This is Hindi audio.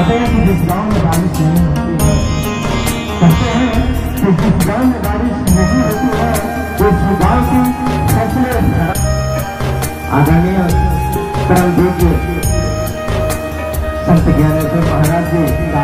जिस तो गाँव में बारिश नहीं होती है। कहते हैं कि जिस गाँव में बारिश नहीं होती है तो उस गाँव की फ़सलें आदरणीय परम पूज्य संत ज्ञानेश्वर महाराज जी का